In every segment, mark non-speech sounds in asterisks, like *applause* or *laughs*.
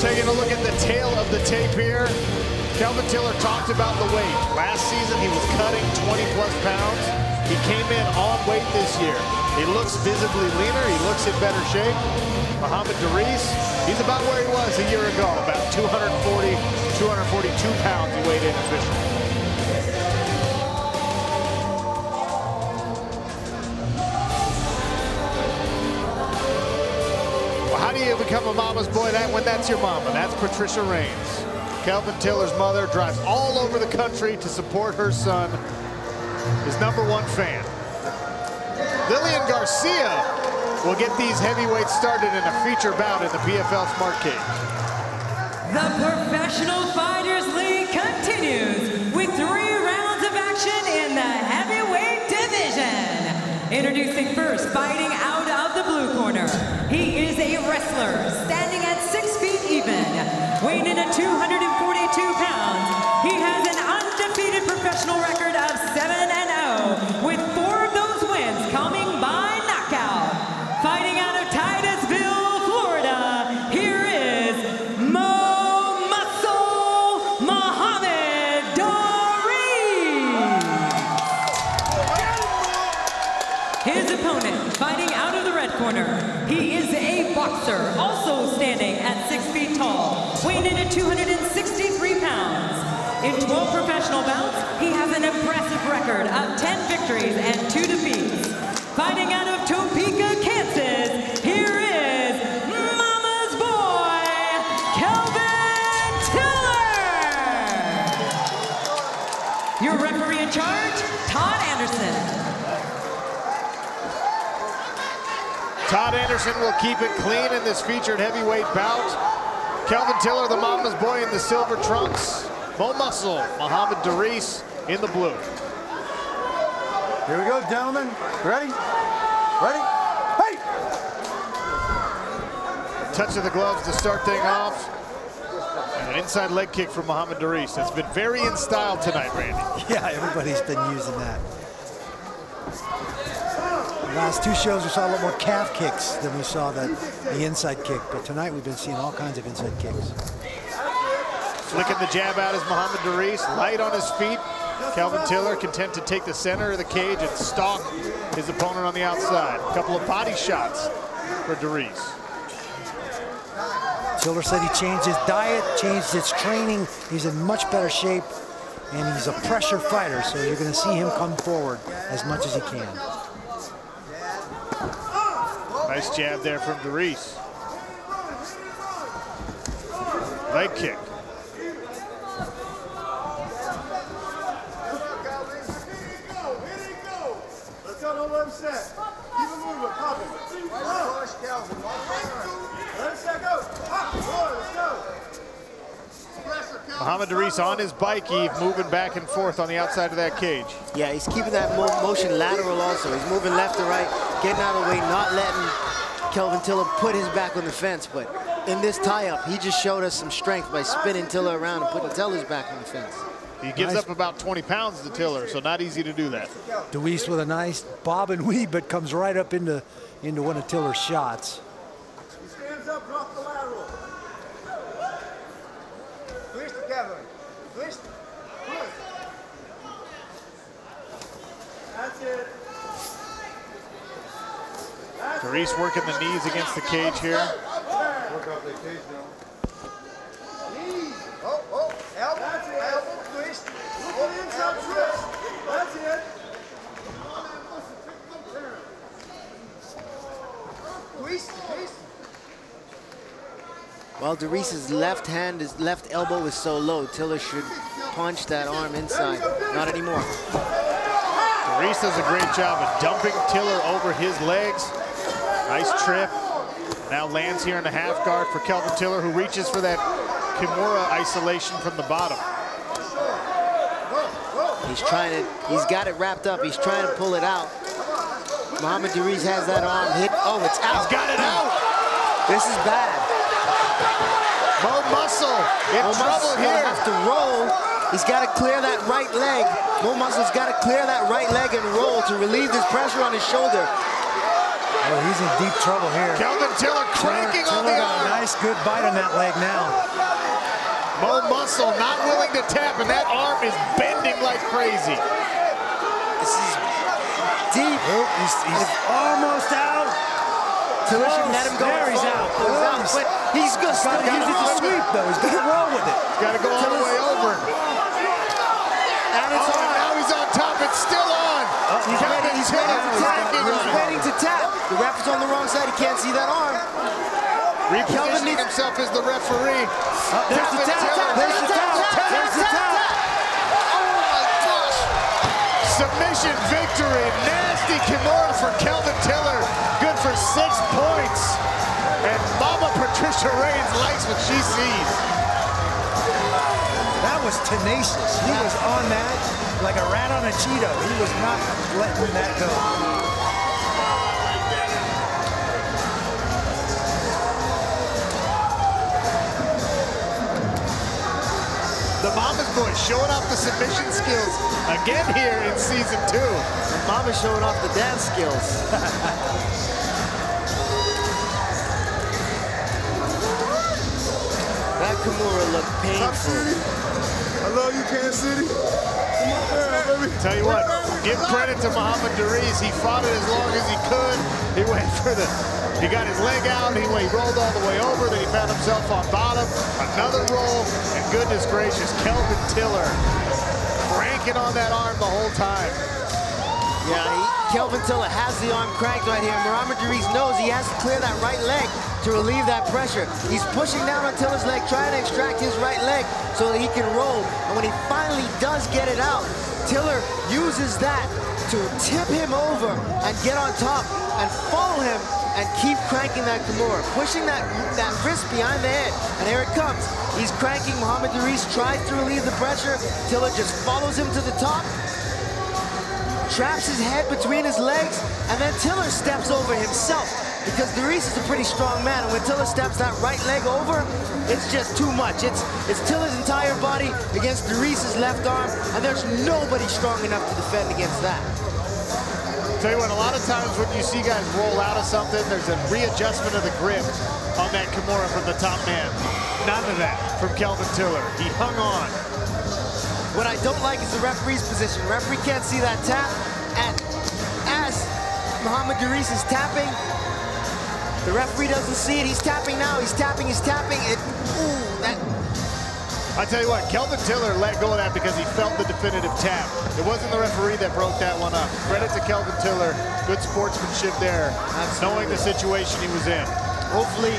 Taking a look at the tail of the tape here. Kelvin Tiller talked about the weight. Last season, he was cutting 20 plus pounds. He came in on weight this year. He looks visibly leaner. He looks in better shape. Muhammed Dereese, he's about where he was a year ago, about 240, 242 pounds he weighed in officially. Become a mama's boy that when that's your mama? That's Patricia Reigns. Kelvin Tiller's mother drives all over the country to support her son, his number one fan. Lillian Garcia will get these heavyweights started in a feature bout in the PFL Smart Cage. The Professional Fighters League continues with three rounds of action in the heavyweight division. Introducing first, fighting out of the blue corner. A wrestler, standing at six feet even, weighing in at 242 pounds. He boxer, also standing at six feet tall, weighing in at 263 pounds. In 12 professional bouts, he has an impressive record of 10 victories and 2 defeats. Fighting out of Todd Anderson will keep it clean in this featured heavyweight bout. Kelvin Tiller, the mama's boy in the silver trunks. Mo Muscle, Muhammed Dereese in the blue. Here we go, gentlemen. Ready? Ready? Hey! Touch of the gloves to start thing off. And an inside leg kick from Muhammed Dereese. That's been very in style tonight, Randy. *laughs* Yeah, everybody's been using that. The last two shows, we saw a lot more calf kicks than we saw the, the inside kick. But tonight, we've been seeing all kinds of inside kicks. Flicking the jab out is Muhammed Dereese, light on his feet. Kelvin Tiller content to take the center of the cage and stalk his opponent on the outside. A couple of body shots for Dereese. Tiller said he changed his diet, changed his training. He's in much better shape, and he's a pressure fighter, so you're going to see him come forward as much as he can. Nice jab there from Dereese. Leg kick. Muhammed Dereese on his bike, Eve, moving back and forth on the outside of that cage. Yeah, he's keeping that mo motion lateral also. He's moving left to right, getting out of the way, not letting Kelvin Tiller put his back on the fence. But in this tie-up, he just showed us some strength by spinning Tiller around and putting Tiller's back on the fence. He gives Nice. up about 20 pounds to Tiller, so not easy to do that. Dereese with a nice bob and weave, but comes right up into, into one of Tiller's shots. He stands up, drop the lateral. Twist, Kevin. Twist. Twist. That's it. Working the knees against the cage here. Work off the cage now. Knees. Oh, oh, elbow, elbow, twist. Look at the inside twist. That's it. Twist, twist. While Dereese's left hand, his left elbow is so low, Tiller should punch that arm inside. Not anymore. Dereese does a great job of dumping Tiller over his legs. Nice trip. Now lands here in the half guard for Kelvin Tiller, who reaches for that Kimura isolation from the bottom. He's trying to, he's got it wrapped up. He's trying to pull it out. Muhammed Dereese has that arm hit. Oh, it's out. He's got it out. This is bad. Mo Muscle in Mo trouble Muscle's gonna here. have to roll. He's got to clear that right leg. Mo Muscle's got to clear that right leg and roll to relieve this pressure on his shoulder. Oh, he's in deep trouble here. Kelvin Tiller cranking on Tiller the got a arm. nice good bite on that leg now. Mo Muscle not willing to tap, and that arm is bending like crazy. This is deep. Oh, he's, he's almost out. Tiller should let him go. There he's out. Oh, he's out. But he's. Got to use it to sweep, though. He's got to roll with it. Got to go all the way over. And it's Oh, on. now he's on top. It's still on. Oh, he's Kelvin waiting, he's waiting to tap. He's waiting to tap. The ref is on the wrong side. He can't see that arm. Kelvin Repositioning himself as the referee. Uh, there's the tap. There's the tap. There's the tap. Oh my gosh! Submission victory. Nasty Kimura for Kelvin Tiller. Six points. And Mama Patricia Reigns likes what she sees. That was tenacious. He was on that like a rat on a Cheeto. He was not letting that go. The Mama's boy showing off the submission skills again here in season two. And Mama's showing off the dance skills. *laughs* that Kimura looked painful. I love you, Kansas City. Come on, man, baby. Tell you what, give credit to Muhammed Dereese. He fought it as long as he could. He went for the, he got his leg out. He, he rolled all the way over. Then he found himself on bottom. Another roll. And goodness gracious, Kelvin Tiller cranking on that arm the whole time. Yeah, he, Kelvin Tiller has the arm cranked right here. Muhammed Dereese knows he has to clear that right leg to relieve that pressure. He's pushing down on Tiller's leg, trying to extract his right leg so that he can roll. And when he finally does get it out, Tiller uses that to tip him over and get on top and follow him and keep cranking that Kimura, pushing that, that wrist behind the head. And here it comes. He's cranking. Muhammed Dereese tries to relieve the pressure. Tiller just follows him to the top traps his head between his legs, and then Tiller steps over himself because Dereese is a pretty strong man, and when Tiller steps that right leg over, it's just too much. It's it's Tiller's entire body against Dereese's left arm, and there's nobody strong enough to defend against that. Tell you what, a lot of times when you see guys roll out of something, there's a readjustment of the grip on that Kimura from the top man. None of that from Kelvin Tiller. He hung on. What I don't like is the referee's position. Referee can't see that tap, and as Muhammed Dereese is tapping, the referee doesn't see it. He's tapping now. He's tapping. He's tapping. It. Ooh, that I tell you what, Kelvin Tiller let go of that because he felt the definitive tap. It wasn't the referee that broke that one up. Credit to Kelvin Tiller. Good sportsmanship there, knowing the situation he was in. Hopefully,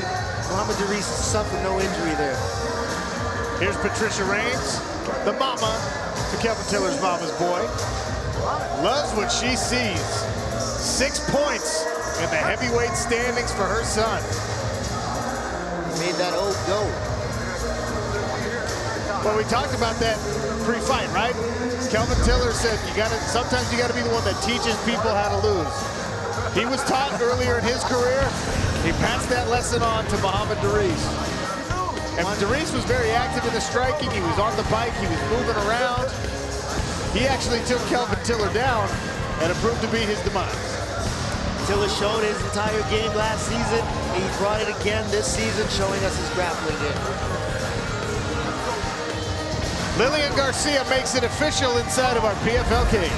Muhammed Dereese suffered no injury there. Here's Patricia Reigns, the mama to Kelvin Tiller's mama's boy. Loves what she sees. Six points in the heavyweight standings for her son. Made that old go. Well, we talked about that pre-fight, right? Kelvin Tiller said you got to. Sometimes you got to be the one that teaches people how to lose. He was taught earlier in his career. He passed that lesson on to Muhammed Dereese. And Dereese was very active in the striking. He was on the bike. He was moving around. He actually took Kelvin Tiller down, and it proved to be his demise. Tiller showed his entire game last season. He brought it again this season, showing us his grappling game. Lillian Garcia makes it official inside of our PFL cage.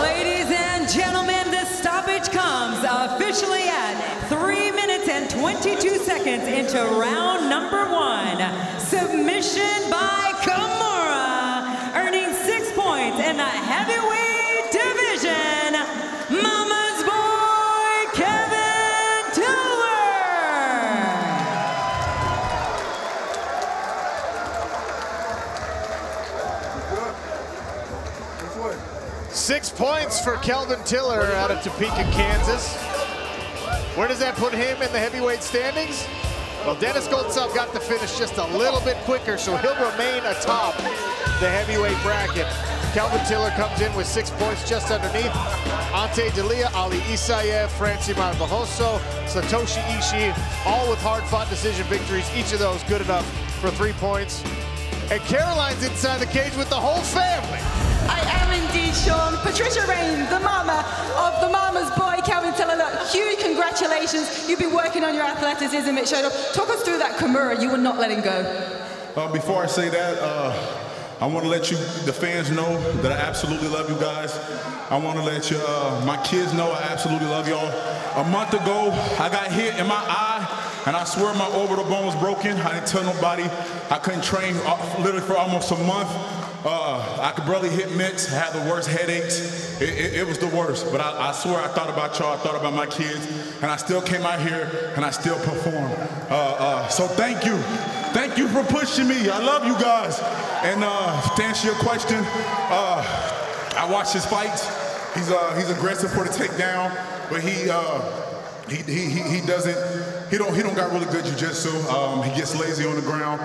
Ladies and gentlemen, the stoppage comes officially at 3 minutes and 22 seconds into round number one. Submission for Kelvin Tiller out of Topeka, Kansas. Where does that put him in the heavyweight standings? Well, Denis Goltsov got the finish just a little bit quicker, so he'll remain atop the heavyweight bracket. Kelvin Tiller comes in with six points just underneath. Ante Delija, Ali Isaev, Francimar Barroso, Satoshi Ishii, all with hard-fought decision victories. Each of those good enough for three points. And Caroline's inside the cage with the whole family. I am indeed Sean. Patricia Reigns, the mama of the mama's boy, Kelvin Tiller. Look, huge congratulations. You've been working on your athleticism. It showed up. Talk us through that Kimura. You were not letting go. Uh, before I say that, uh, I want to let you, the fans, know that I absolutely love you guys. I want to let you, uh, my kids know I absolutely love y'all. A month ago, I got hit in my eye, and I swear my orbital bone was broken. I didn't tell nobody. I couldn't train uh, literally for almost a month. Uh, I could barely hit mitts, I had the worst headaches. It, it, it was the worst, but I, I, swear I thought about y'all, I thought about my kids, and I still came out here and I still performed. Uh, uh, so thank you. Thank you for pushing me. I love you guys. And uh, to answer your question, uh, I watch his fights. He's, he's aggressive for the takedown, but he, he, he, he doesn't, he don't, he don't got really good jiu-jitsu. Um, he gets lazy on the ground.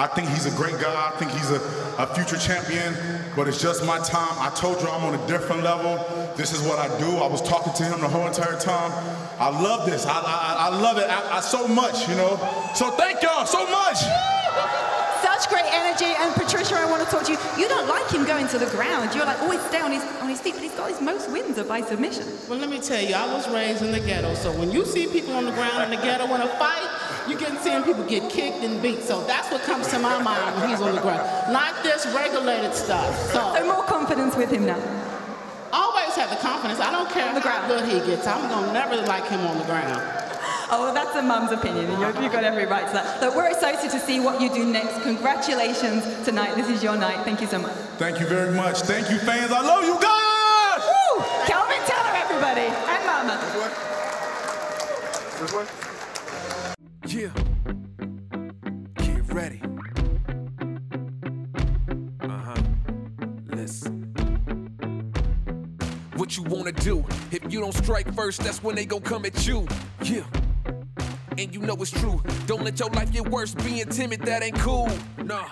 I think he's a great guy. I think he's a, a, future champion, but it's just my time. I told you I'm on a different level. This is what I do. I was talking to him the whole entire time. I love this. I, I, I love it I, I so much, you know. So thank y'all so much such great energy. And Patricia, I want to talk to you. You don't like him going to the ground. You're like always stay on his on his feet, but he's got his most wins are by submission. Well, let me tell you, I was raised in the ghetto, so when you see people on the ground in the ghetto in a fight, you get seeing people get kicked and beat. So that's what comes to my mind when he's on the ground. Not this regulated stuff. So, so more confidence with him now. Always have the confidence. I don't care the how good he gets. I'm gonna never like him on the ground. Oh, well, that's a mum's opinion, and you've got every right to that. Look, we're excited to see what you do next. Congratulations tonight. This is your night. Thank you so much. Thank you very much. Thank you, fans. I love you guys! Woo! Kelvin Tiller, everybody, and Mama. This way. Yeah. Get ready. Uh-huh. Listen. What you wanna do? If you don't strike first, that's when they gon' come at you. Yeah and you know it's true. Don't let your life get worse being timid, that ain't cool. Nah.